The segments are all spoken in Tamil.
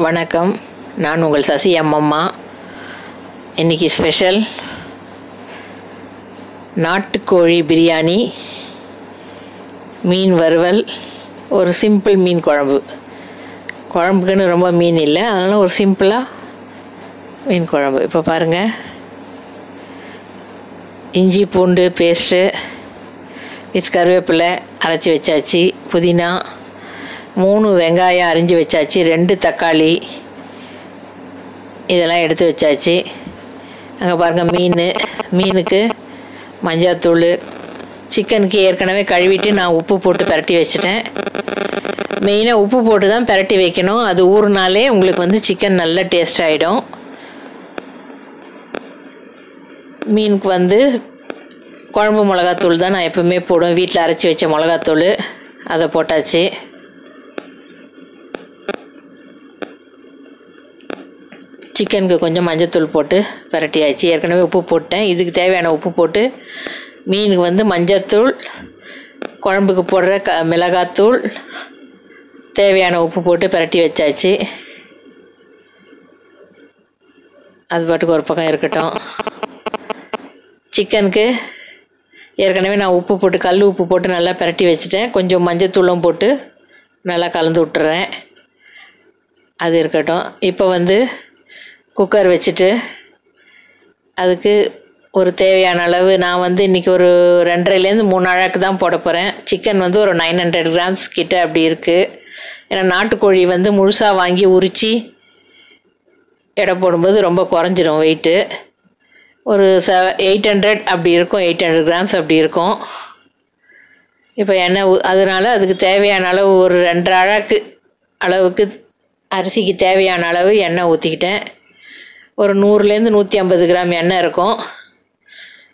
வணக்கம். நான் உங்கள் சசி அம்மம்மா. இன்றைக்கி ஸ்பெஷல் நாட்டுக்கோழி பிரியாணி மீன் வறுவல் ஒரு சிம்பிள் மீன் குழம்பு. குழம்புக்குன்னு ரொம்ப மீன் இல்லை அதனால் ஒரு சிம்பிளாக மீன் குழம்பு. இப்போ பாருங்கள் இஞ்சி பூண்டு பேஸ்ட்டு வித் கருவேப்பிலை அரைச்சி வச்சாச்சு புதினா மூணு வெங்காயம் அரிஞ்சு வச்சாச்சு ரெண்டு தக்காளி இதெல்லாம் எடுத்து வச்சாச்சு. அங்கே பாருங்கள் மீன் மீனுக்கு மஞ்சாத்தூள் சிக்கனுக்கு ஏற்கனவே கழுவிட்டு நான் உப்பு போட்டு பரட்டி வச்சுட்டேன். மெயினாக உப்பு போட்டு தான் பரட்டி வைக்கணும். அது ஊறினாலே உங்களுக்கு வந்து சிக்கன் நல்ல டேஸ்ட் ஆகிடும் மீனுக்கு வந்து குழம்பு மிளகாத்தூள் தான் நான் எப்போவுமே போடுவேன். வீட்டில் அரைச்சி வச்ச மிளகாத்தூள் அதை போட்டாச்சு. சிக்கனுக்கு கொஞ்சம் மஞ்சத்தூள் போட்டு பரட்டியாச்சு. ஏற்கனவே உப்பு போட்டேன். இதுக்கு தேவையான உப்பு போட்டு மீனுக்கு வந்து மஞ்சத்தூள் குழம்புக்கு போடுற க மிளகாத்தூள் தேவையான உப்பு போட்டு பரட்டி வச்சாச்சு. அது பாட்டுக்கு ஒரு பக்கம் இருக்கட்டும். சிக்கனுக்கு ஏற்கனவே நான் உப்பு போட்டு கல் உப்பு போட்டு நல்லா பரட்டி வச்சுட்டேன். கொஞ்சம் மஞ்சத்தூளும் போட்டு நல்லா கலந்து விட்டுறேன். அது இருக்கட்டும். இப்போ வந்து குக்கர் வச்சுட்டு அதுக்கு ஒரு தேவையான அளவு நான் வந்து இன்றைக்கி ஒரு ரெண்டரைலேருந்து மூணு அழகு தான் போட போகிறேன் சிக்கன் வந்து ஒரு நைன் ஹண்ட்ரட் கிராம்ஸ் கிட்ட அப்படி இருக்குது ஏன்னா நாட்டுக்கோழி வந்து முழுசாக வாங்கி உரித்து எடை போடும்போது ரொம்ப குறைஞ்சிரும் வெயிட்டு ஒரு செ எயிட் ஹண்ட்ரட் அப்படி இருக்கும் எயிட் ஹண்ட்ரட் கிராம்ஸ் அப்படி இருக்கும். இப்போ எண்ணெய் அதனால் அதுக்கு தேவையான அளவு ஒரு ரெண்டரை அழகு அளவுக்கு அரிசிக்கு தேவையான அளவு எண்ணெய் ஊற்றிக்கிட்டேன் ஒரு நூறுலேருந்து நூற்றி ஐம்பது கிராம் எண்ணெய் இருக்கும்.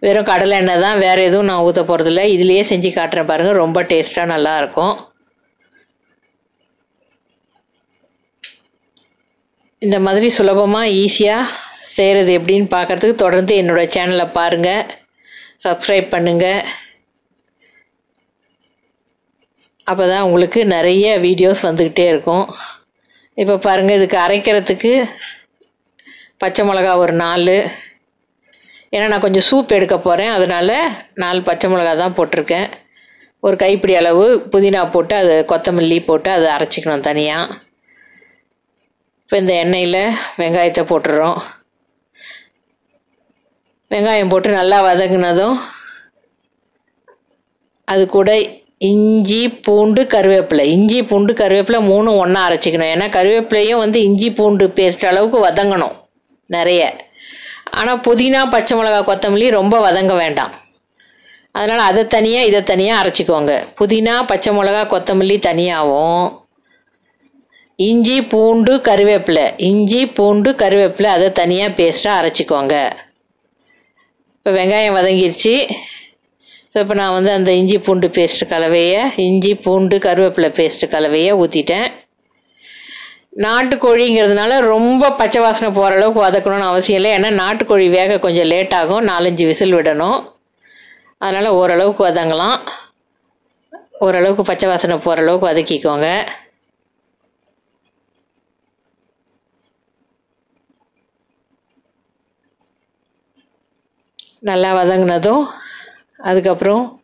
வெறும் கடலை எண்ணெய் தான் வேறு எதுவும் நான் ஊற்ற போகிறதில்ல இதுலேயே செஞ்சு காட்டுறேன் பாருங்கள் ரொம்ப டேஸ்ட்டாக நல்லாயிருக்கும் இந்த மாதிரி சுலபமாக ஈஸியாக செய்கிறது எப்படின்னு பார்க்குறதுக்கு தொடர்ந்து என்னோடய சேனலை பாருங்கள் சப்ஸ்கிரைப் பண்ணுங்கள் அப்போ தான் உங்களுக்கு நிறைய வீடியோஸ் வந்துக்கிட்டே இருக்கும். இப்போ பாருங்கள் இதுக்கு அரைக்கிறதுக்கு பச்சை மிளகா ஒரு நாலு. ஏன்னா நான் கொஞ்சம் சூப் எடுக்க போகிறேன் அதனால் நாலு பச்சை மிளகா தான் போட்டிருக்கேன். ஒரு கைப்பிடி அளவு புதினா போட்டு அது கொத்தமல்லி போட்டு அதை அரைச்சிக்கணும் தனியாக இப்போ இந்த எண்ணெயில் வெங்காயத்தை போட்டுடுறோம் வெங்காயம் போட்டு நல்லா வதங்கினதும் அது கூட இஞ்சி பூண்டு கருவேப்பிலை. இஞ்சி பூண்டு கருவேப்பிலை மூணும் ஒன்றா அரைச்சிக்கணும். ஏன்னா கருவேப்பிலையும் வந்து இஞ்சி பூண்டு பேஸ்ட் அளவுக்கு வதங்கணும். நிறைய. ஆனால் புதினா பச்சை மிளகா கொத்தமல்லி ரொம்ப வதங்க வேண்டாம். அதனால் அதை தனியாக இதை தனியாக அரைச்சிக்கோங்க. புதினா பச்சை மிளகா கொத்தமல்லி தனியாகவும் இஞ்சி பூண்டு கருவேப்பிலை. இஞ்சி பூண்டு கருவேப்பிலை அதை தனியாக பேஸ்ட்டாக அரைச்சிக்கோங்க. இப்போ வெங்காயம் வதங்கிருச்சு. ஸோ இப்போ நான் வந்து அந்த இஞ்சி பூண்டு பேஸ்ட்டு கலவையை இஞ்சி பூண்டு கருவேப்பிலை பேஸ்ட்டு கலவையை ஊற்றிட்டேன் நாட்டுக்கோழிங்கிறதுனால ரொம்ப பச்சை வாசனை போகிற அளவுக்கு வதக்கணும்னு அவசியம் இல்லை. ஏன்னா நாட்டுக்கோழி வேக கொஞ்சம் லேட் ஆகும். நாலஞ்சு விசில் விடணும். அதனால் ஓரளவுக்கு வதங்கலாம். ஓரளவுக்கு பச்சை வாசனை போகிற அளவுக்கு வதக்கிக்கோங்க. நல்லா வதங்கினதும் அதுக்கப்புறம்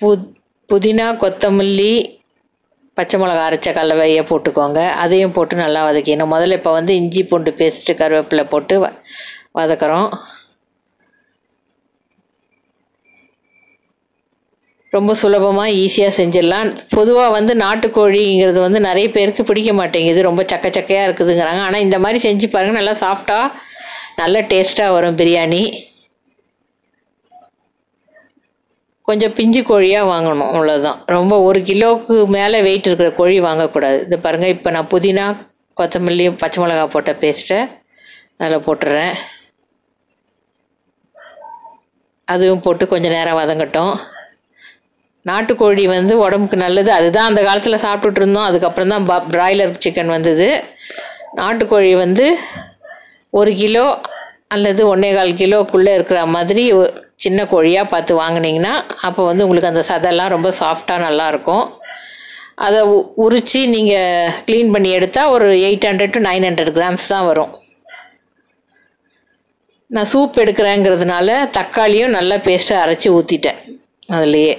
பு புதினா கொத்தமல்லி பச்சை மிளகா அரைச்ச கலவையை போட்டுக்கோங்க. அதையும் போட்டு நல்லா வதக்கிடணும். முதல்ல இப்போ வந்து இஞ்சி பூண்டு பேஸ்ட்டு கருவேப்பிலை போட்டு வ வதக்குறோம். ரொம்ப சுலபமாக ஈஸியாக செஞ்சிடலாம். பொதுவாக வந்து நாட்டுக்கோழிங்கிறது வந்து நிறைய பேருக்கு பிடிக்க மாட்டேங்குது. ரொம்ப சக்கச்சக்கையாக இருக்குதுங்கிறாங்க. ஆனால் இந்த மாதிரி செஞ்சு பாருங்கள் நல்லா சாஃப்டாக நல்ல டேஸ்ட்டாக வரும் பிரியாணி. கொஞ்சம் பிஞ்சு கோழியாக வாங்கணும் அவ்வளோதான் ரொம்ப ஒரு கிலோவுக்கு மேலே வெயிட் இருக்கிற கோழி வாங்கக்கூடாது. இது பாருங்கள் இப்போ நான் புதினா கொத்தமல்லி பச்சை மிளகா போட்ட பேஸ்ட்டை அதில் போட்டுறேன். அதுவும் போட்டு கொஞ்சம் நேரம் வதங்கட்டும். நாட்டுக்கோழி வந்து உடம்புக்கு நல்லது. அதுதான் அந்த காலத்தில் சாப்பிட்டுட்டு இருந்தோம். அதுக்கப்புறம் தான் பா பிராய்லர் சிக்கன் வந்தது. நாட்டுக்கோழி வந்து ஒரு கிலோ அல்லது ஒன்றே கால் கிலோக்குள்ளே இருக்கிற மாதிரி சின்ன கோழியாக பார்த்து வாங்குனீங்கன்னா அப்போ வந்து உங்களுக்கு அந்த சதெல்லாம் ரொம்ப சாஃப்டாக நல்லாயிருக்கும். அதை உ உரித்து நீங்கள் க்ளீன் பண்ணி எடுத்தால் ஒரு eight hundred to nine hundred grams தான் வரும். நான் சூப் எடுக்கிறேங்கிறதுனால தக்காளியும் நல்லா பேஸ்ட்டாக அரைச்சி ஊற்றிட்டேன் அதுலேயே.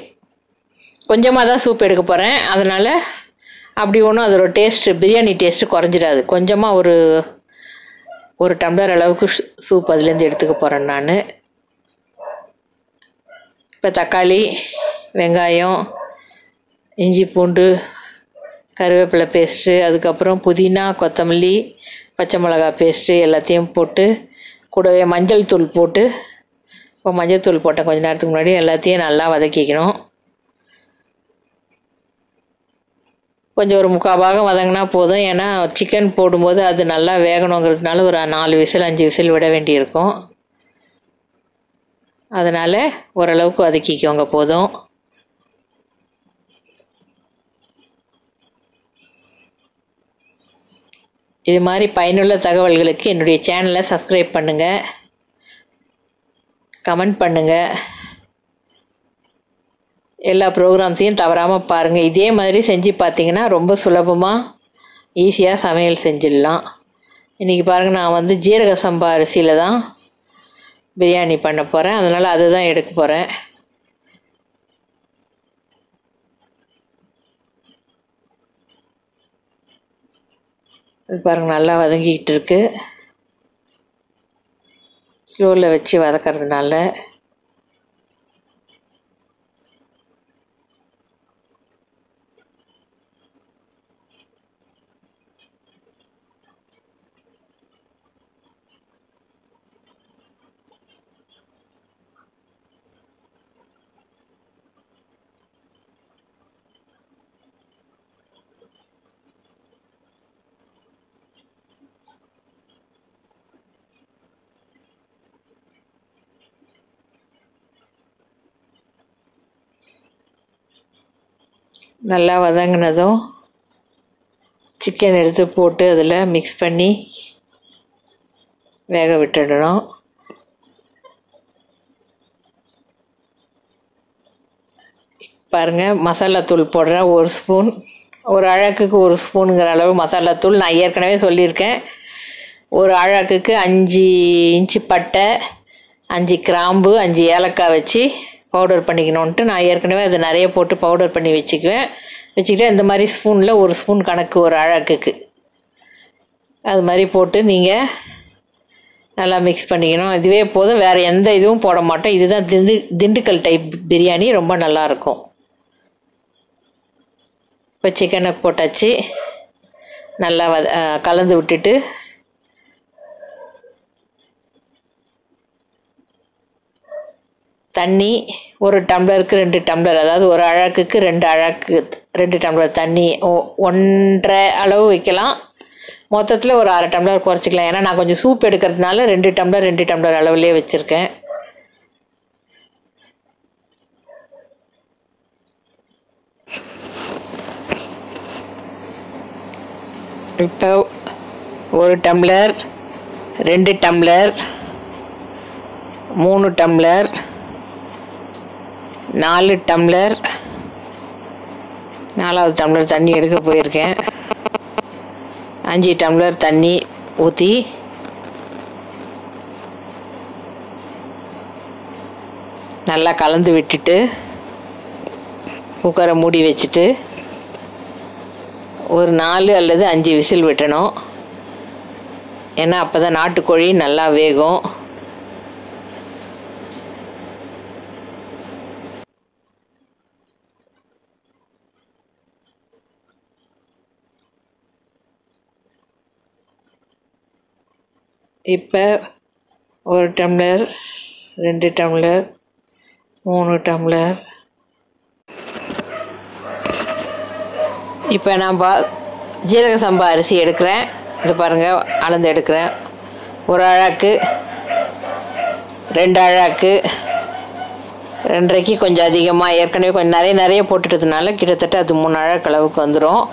கொஞ்சமாக தான் சூப் எடுக்க போகிறேன் அதனால் அப்படி ஒன்றும் அதோட டேஸ்ட்டு பிரியாணி டேஸ்ட்டு குறைஞ்சிடாது. கொஞ்சமாக ஒரு ஒரு டம்ளர் அளவுக்கு சூப் அதுலேருந்து எடுத்துக்க போகிறேன் நான். இப்போ தக்காளி வெங்காயம் இஞ்சி பூண்டு கருவேப்பிலை பேஸ்ட்டு அதுக்கப்புறம் புதினா கொத்தமல்லி பச்சை மிளகா பேஸ்ட்டு எல்லாத்தையும் போட்டு கூடவே மஞ்சள் தூள் போட்டு இப்போ மஞ்சள் தூள் போட்டேன் கொஞ்ச நேரத்துக்கு முன்னாடி எல்லாத்தையும் நல்லா வதக்கிக்கணும். கொஞ்சம் ஒரு முக்கால் பாகம் வதங்கினா போதும். ஏன்னா சிக்கன் போடும்போது அது நல்லா வேகணுங்கிறதுனால ஒரு நாலு விசில் அஞ்சு விசில் விட வேண்டியிருக்கும். அதனால் ஓரளவுக்கு வதக்கிக்கோங்க போதும். இது மாதிரி பயனுள்ள தகவல்களுக்கு என்னுடைய சேனலை சப்ஸ்கிரைப் பண்ணுங்கள் கமெண்ட் பண்ணுங்கள் எல்லா ப்ரோக்ராம்ஸையும் தவறாமல் பாருங்கள் இதே மாதிரி செஞ்சு பார்த்தீங்கன்னா ரொம்ப சுலபமாக ஈஸியாக சமையல் செஞ்சிடலாம். இன்றைக்கி பாருங்கள் நான் வந்து ஜீரக சம்பா அரிசியில் தான் பிரியாணி பண்ண போகிறேன் அதனால் அதுதான் எடுக்க போகிறேன் அது பாருங்கள் நல்லா வதங்கிக்கிட்டு இருக்கு. ஸ்லோவில் வச்சு வதக்கிறதுனால. நல்லா வதங்கினதும் சிக்கன் எடுத்து போட்டு அதில் மிக்ஸ் பண்ணி வேக விட்டுடணும். பாருங்கள் மசாலாத்தூள் போடுறேன் ஒரு ஸ்பூன் ஒரு அழகுக்கு ஒரு ஸ்பூனுங்கிற அளவு மசாலாத்தூள் நான் ஏற்கனவே சொல்லியிருக்கேன். ஒரு அழகுக்கு அஞ்சு இன்ச்சு பட்டை அஞ்சு கிராம்பு அஞ்சு ஏலக்காய் வச்சு பவுடர் பண்ணிக்கணுன்ட்டு நான் ஏற்கனவே அது நிறைய போட்டு பவுடர் பண்ணி வச்சுக்குவேன். வச்சுக்கிட்டு இந்த மாதிரி ஸ்பூனில் ஒரு ஸ்பூன் கணக்கு ஒரு அழகுக்கு. அது மாதிரி போட்டு நீங்கள் நல்லா மிக்ஸ் பண்ணிக்கணும். இதுவே போதும். வேறு எந்த இதுவும் போட மாட்டோம் இதுதான் திண்டு திண்டுக்கல் டைப் பிரியாணி. ரொம்ப நல்லாயிருக்கும் இப்போ சிக்கனை போட்டாச்சு. நல்லா வத கலந்து விட்டுட்டு தண்ணி ஒரு டம்ளருக்கு ரெண்டு டம்ளர் அதாவது ஒரு அழகுக்கு ரெண்டு அழகு ரெண்டு டம்ளர் தண்ணி ஒன்றரை அளவு வைக்கலாம். மொத்தத்தில் ஒரு அரை டம்ளர் குறைச்சிக்கலாம். ஏன்னா நான் கொஞ்சம் சூப் எடுக்கிறதுனால ரெண்டு டம்ளர் ரெண்டு டம்ளர் அளவுலேயே வச்சுருக்கேன். இப்போ ஒரு டம்ளர் ரெண்டு டம்ளர் மூணு டம்ளர் நாலு டம்ளர் நாலாவது டம்ளர் தண்ணி எடுக்க போயிருக்கேன். அஞ்சு டம்ளர் தண்ணி ஊற்றி நல்லா கலந்து விட்டுட்டு குக்கரை மூடி வச்சுட்டு ஒரு நாலு அல்லது அஞ்சு விசில் விட்டணும். ஏன்னா அப்போ தான் நாட்டுக்கோழி நல்லா வேகும். இப்போ ஒரு டம்ளர் ரெண்டு டம்ளர் மூணு டம்ளர். இப்போ நான் பா ஜீரக சம்பா அரிசி எடுக்கிறேன். இது பாருங்கள் அளந்து எடுக்கிறேன். ஒரு அழாக்கு ரெண்டு அழாக்கு. ரெண்டரைக்கு கொஞ்சம் அதிகமாக ஏற்கனவே கொஞ்சம் நிறைய நிறைய போட்டுட்டதுனால கிட்டத்தட்ட அது மூணு அழகு அளவுக்கு வந்துடும்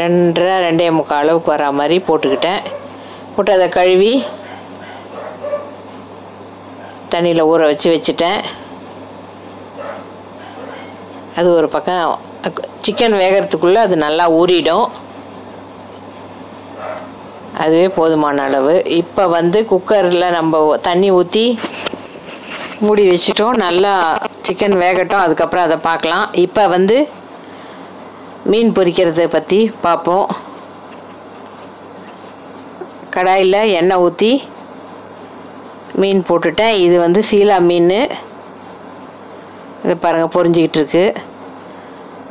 ரெண்டரை ரெண்டே முக்கால் அளவுக்கு வரா மாதிரி போட்டுக்கிட்டேன். போட்டு அதை கழுவி தண்ணியில் ஊற வச்சு வச்சுட்டேன். அது ஒரு பக்கம் சிக்கன் வேகிறதுக்குள்ளே அது நல்லா ஊறிடும். அதுவே போதுமான அளவு. இப்போ வந்து குக்கரில் நம்ம தண்ணி ஊற்றி மூடி வச்சிட்டோம். நல்லா சிக்கன் வேகட்டும். அதுக்கப்புறம் அதை பார்க்கலாம். இப்போ வந்து மீன் பொரிக்கிறத பற்றி பார்ப்போம் கடாயில் எண்ணெய் ஊற்றி மீன் போட்டுட்டேன். இது வந்து சீலா மீன். இது பாருங்கள் பொரிஞ்சிக்கிட்டு இருக்கு.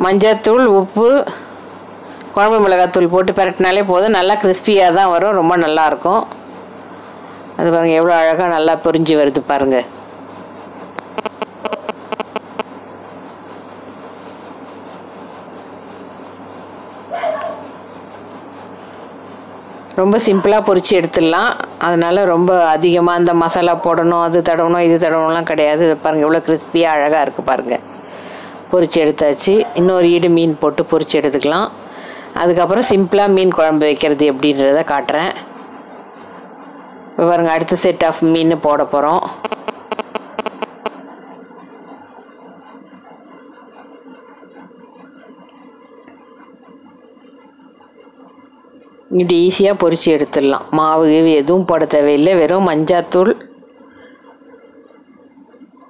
மஞ்சத்தூள் உப்பு குழம்பு மிளகாத்தூள் போட்டு பிரட்டினாலே போதும். நல்லா கிறிஸ்பியாக தான் வரும். ரொம்ப நல்லாயிருக்கும் அது பாருங்கள் எவ்வளோ அழகாக நல்லா பொரிஞ்சு வருது பாருங்கள் ரொம்ப சிம்பிளாக பொரித்து எடுத்துடலாம். அதனால் ரொம்ப அதிகமாக அந்த மசாலா போடணும் அது தடவணும் இது தடவணும்லாம் கிடையாது. பாருங்கள் இவ்வளோ கிறிஸ்பியாக அழகாக இருக்குது பாருங்கள் பொரித்து எடுத்தாச்சு. இன்னொரு ஈடு மீன் போட்டு பொரித்து எடுத்துக்கலாம். அதுக்கப்புறம் சிம்பிளாக மீன் குழம்பு வைக்கிறது எப்படின்றத காட்டுறேன். இப்போ பாருங்கள் அடுத்த செட் ஆஃப் மீன் போட போகிறோம் இப்படி ஈஸியாக பொரித்து எடுத்துடலாம். மாவு கீவு எதுவும் போட தேவையில்லை. வெறும் மஞ்சாத்தூள்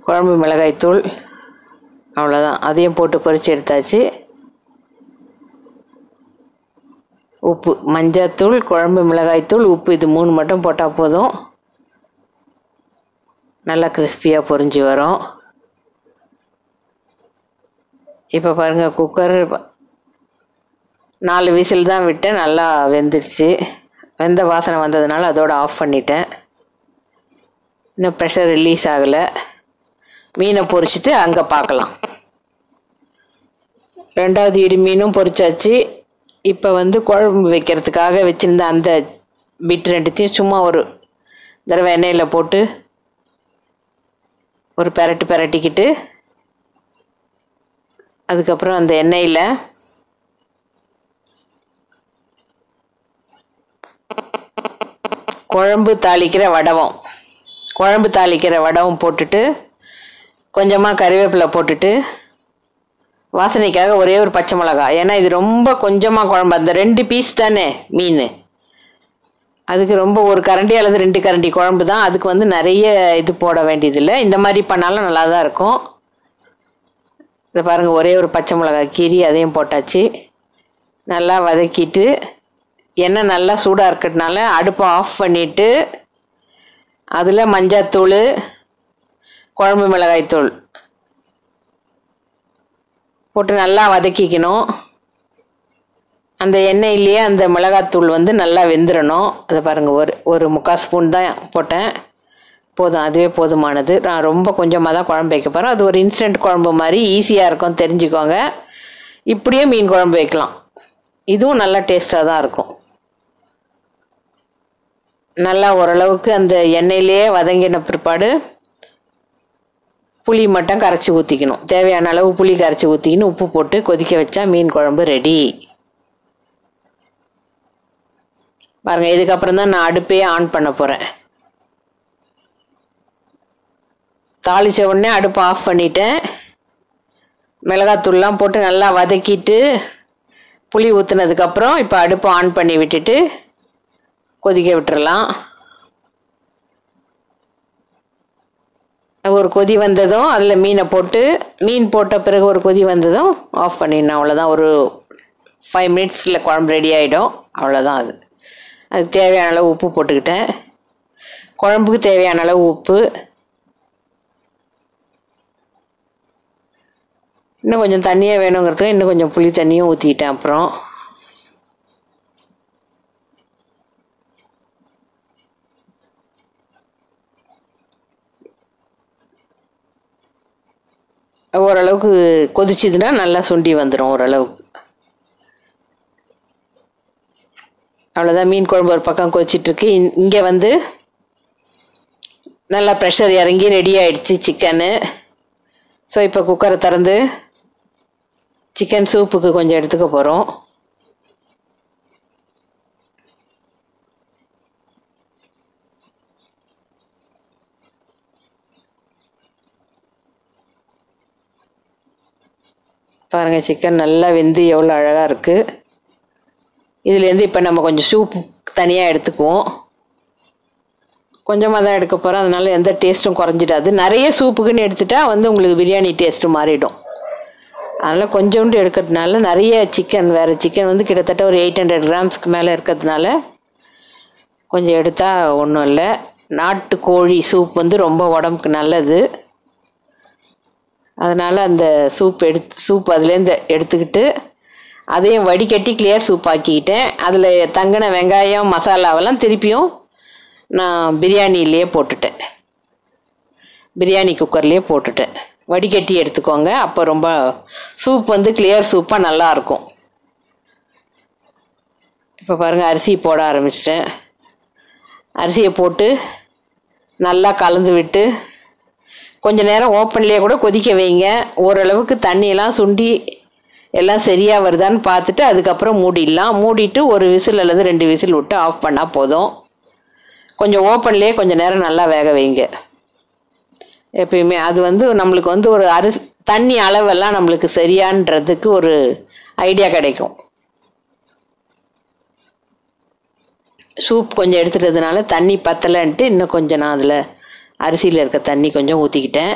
குழம்பு மிளகாய்த்தூள் அவ்வளோதான் அதையும் போட்டு பொரித்து எடுத்தாச்சு. உப்பு மஞ்சாத்தூள் குழம்பு மிளகாய்த்தூள் உப்பு இது மூணு மட்டும் போட்டால் போதும். நல்லா கிறிஸ்பியாக பொரிஞ்சு வரும். இப்போ பாருங்கள் குக்கர் நாலு விசில் தான் விட்டேன் நல்லா வெந்துடுச்சு வெந்த வாசனை வந்ததுனால அதோட ஆஃப் பண்ணிட்டேன். இன்னும் ப்ரெஷர் ரிலீஸ் ஆகலை. மீனை பொறிச்சிட்டு அங்கே பார்க்கலாம் ரெண்டாவது இடி மீனும் பொரிச்சாச்சு. இப்போ வந்து குழம்பு வைக்கிறதுக்காக வச்சுருந்த அந்த பிட் ரெண்டுத்தையும் சும்மா ஒரு தடவை எண்ணெயில் போட்டு ஒரு பெரட்டு பெரட்டிக்கிட்டு அதுக்கப்புறம் அந்த எண்ணெயில் குழம்பு தாளிக்கிற வடவம் குழம்பு தாளிக்கிற வடவம் போட்டுட்டு கொஞ்சமாக கறிவேப்பிலை போட்டுட்டு வாசனைக்காக ஒரே ஒரு பச்சை மிளகா. ஏன்னா இது ரொம்ப கொஞ்சமாக குழம்பு. அந்த ரெண்டு பீஸ் தானே மீன். அதுக்கு ரொம்ப ஒரு கரண்டி அல்லது ரெண்டு கரண்டி குழம்பு தான். அதுக்கு வந்து நிறைய இது போட வேண்டியதில்லை. இந்த மாதிரி பண்ணாலும் நல்லா தான் இருக்கும். இதை பாருங்கள் ஒரே ஒரு பச்சை மிளகா. கீரி அதையும் போட்டாச்சு. நல்லா வதக்கிட்டு எண்ணெய் நல்லா சூடாக இருக்கிறதுனால அடுப்பை ஆஃப் பண்ணிவிட்டு அதில் மஞ்சாத்தூள் குழம்பு மிளகாய்த்தூள் போட்டு நல்லா வதக்கிக்கணும். அந்த எண்ணெயிலேயே அந்த மிளகாத்தூள் வந்து நல்லா வெந்துடணும் அதை பாருங்கள் ஒரு ஒரு முக்கால் ஸ்பூன் தான் போட்டேன். போதும் அதுவே போதுமானது. நான் ரொம்ப கொஞ்சமாக தான் குழம்பு வைக்க போகிறேன் அது ஒரு இன்ஸ்டன்ட் குழம்பு மாதிரி ஈஸியாக இருக்கும் தெரிஞ்சுக்கோங்க. இப்படியே மீன் குழம்பு வைக்கலாம். இதுவும் நல்லா டேஸ்ட்டாக தான் இருக்கும். நல்லா ஓரளவுக்கு அந்த எண்ணெயிலே வதங்கின பிற்பாடு புளி மட்டும் கரைச்சி ஊற்றிக்கணும் தேவையான அளவு புளி கரைச்சி ஊற்றிக்கின்னு உப்பு போட்டு கொதிக்க வச்சா மீன் குழம்பு ரெடி பாருங்கள் இதுக்கப்புறம் தான் நான் அடுப்பையே ஆன் பண்ண போகிறேன் தாளித்த உடனே அடுப்பை ஆஃப் பண்ணிட்டேன். மிளகாத்தூள்லாம் போட்டு நல்லா வதக்கிட்டு புளி ஊற்றுனதுக்கப்புறம் இப்போ அடுப்பை ஆன் பண்ணி விட்டுட்டு கொதிக்க விட்டுறலாம். ஒரு கொதி வந்ததும் அதில் மீனை போட்டு மீன் போட்ட பிறகு ஒரு கொதி வந்ததும் ஆஃப் பண்ணிடணும். அவ்வளோதான் ஒரு ஃபைவ் மினிட்ஸில் குழம்பு ரெடி ஆகிடும் அவ்வளோதான் அது. அதுக்கு தேவையான அளவு உப்பு போட்டுக்கிட்டேன். குழம்புக்கு தேவையான அளவு உப்பு. இன்னும் கொஞ்சம் தண்ணியாக வேணுங்கிறதுக்கு இன்னும் கொஞ்சம் புளி தண்ணியும் ஊற்றிக்கிட்டேன் அப்புறம். ஓரளவுக்கு கொதிச்சுதுன்னா நல்லா சுண்டி வந்துடும் ஓரளவுக்கு. அவ்வளோதான் மீன் குழம்பு ஒரு பக்கம் கொதிச்சிட்ருக்கு இங்கே வந்து நல்லா ப்ரெஷர் இறங்கி ரெடி ஆகிடுச்சு சிக்கனு ஸோ இப்போ குக்கரை திறந்து சிக்கன் சூப்புக்கு கொஞ்சம் எடுத்துக்க போகிறோம் பாருங்கள் சிக்கன் நல்லா வெந்து எவ்வளோ அழகாக இருக்குது இதுலேருந்து இப்போ நம்ம கொஞ்சம் சூப் தனியாக எடுத்துக்குவோம். கொஞ்சமாக தான் எடுக்க போகிறோம் அதனால எந்த டேஸ்ட்டும் குறைஞ்சிடாது. நிறைய சூப்புக்குன்னு எடுத்துட்டா வந்து உங்களுக்கு பிரியாணி டேஸ்ட்டு மாறிடும். அதனால் கொஞ்சோண்டு எடுக்கிறதுனால நிறைய சிக்கன் வேறு சிக்கன் வந்து கிட்டத்தட்ட ஒரு எயிட் ஹண்ட்ரட் கிராம்ஸ்க்கு மேலே இருக்கிறதுனால கொஞ்சம் எடுத்தால் ஒன்றும் இல்லை. நாட்டு கோழி சூப் வந்து ரொம்ப உடம்புக்கு நல்லது. அதனால் அந்த சூப் எடுத்து சூப் அதுலேருந்து எடுத்துக்கிட்டு அதையும் வடிகட்டி கிளியர் சூப் ஆக்கிக்கிட்டேன். அதில் தங்கின வெங்காயம் மசாலாவெல்லாம் திருப்பியும் நான் பிரியாணிலேயே போட்டுட்டேன். பிரியாணி குக்கர்லேயே போட்டுட்டேன். வடிகட்டி எடுத்துக்கோங்க. அப்போ ரொம்ப சூப் வந்து கிளியர் சூப்பாக நல்லாயிருக்கும் இப்போ பாருங்கள் அரிசி போட ஆரம்பிச்சிட்டேன். அரிசியை போட்டு நல்லா கலந்து விட்டு கொஞ்சம் நேரம் ஓப்பன்லேயே கூட கொதிக்க வைங்க. ஓரளவுக்கு தண்ணியெல்லாம் சுண்டி எல்லாம் சரியாக வருதான்னு பார்த்துட்டு அதுக்கப்புறம் மூடிடலாம். மூடிட்டு ஒரு விசில் அல்லது ரெண்டு விசில் விட்டு ஆஃப் பண்ணால் போதும். கொஞ்சம் ஓப்பன்லேயே கொஞ்சம் நேரம் நல்லா வேக வைங்க. எப்பயுமே அது வந்து நம்மளுக்கு வந்து ஒரு அரிசி தண்ணி அளவெல்லாம் நம்மளுக்கு சரியான்றதுக்கு ஒரு ஐடியா கிடைக்கும். சூப் கொஞ்சம் எடுத்துட்டதுனால தண்ணி பத்தலைன்ட்டு இன்னும் கொஞ்சம் நான் அதில் அரிசியில் இருக்க தண்ணி கொஞ்சம் ஊற்றிக்கிட்டேன்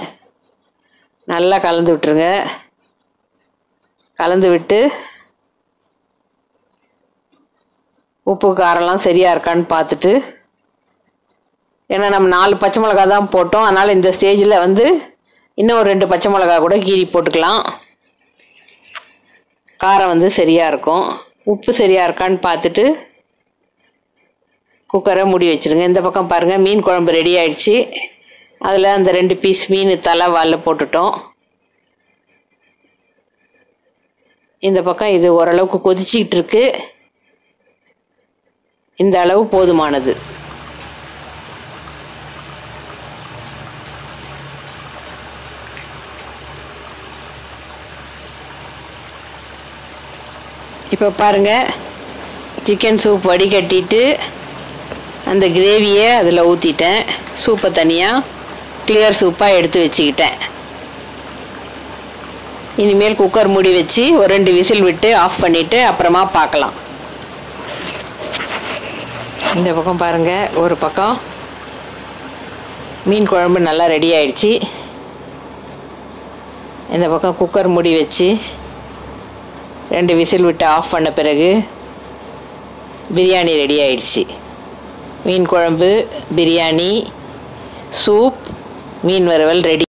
நல்லா கலந்து விட்டுருங்க. கலந்து விட்டு உப்பு காரம்லாம் சரியாக இருக்கான்னு பார்த்துட்டு ஏன்னா நம்ம நாலு பச்சை மிளகா தான் போட்டோம். அதனால் இந்த ஸ்டேஜில் வந்து இன்னும் ஒரு ரெண்டு பச்சை மிளகா கூட கீறி போட்டுக்கலாம். காரம் வந்து சரியாக இருக்கும். உப்பு சரியாக இருக்கான்னு பார்த்துட்டு குக்கரை மூடி வச்சுருங்க. இந்த பக்கம் பாருங்கள் மீன் குழம்பு ரெடி ஆயிடுச்சு. அதில் அந்த ரெண்டு பீஸ் மீன் தலை வாலில் போட்டுட்டோம். இந்த பக்கம் இது ஓரளவுக்கு கொதிச்சிக்கிட்டு இருக்கு. இந்த அளவு போதுமானது. இப்போ பாருங்கள் சிக்கன் சூப் வடிகட்டிட்டு அந்த கிரேவியை அதில் ஊற்றிட்டேன் சூப்பை தனியாக கிளியர் சூப்பாக எடுத்து வச்சுக்கிட்டேன். இனிமேல் குக்கர் மூடி வச்சு ஒரு ரெண்டு விசில் விட்டு ஆஃப் பண்ணிவிட்டு அப்புறமா பார்க்கலாம். இந்த பக்கம் பாருங்கள் ஒரு பக்கம் மீன் குழம்பு நல்லா ரெடி ஆயிடுச்சு. இந்த பக்கம் குக்கர் மூடி வச்சு ரெண்டு விசில் விட்டு ஆஃப் பண்ண பிறகு பிரியாணி ரெடி ஆயிடுச்சு. மீன் குழம்பு பிரியாணி சூப் மீன் வறுவல் ரெடி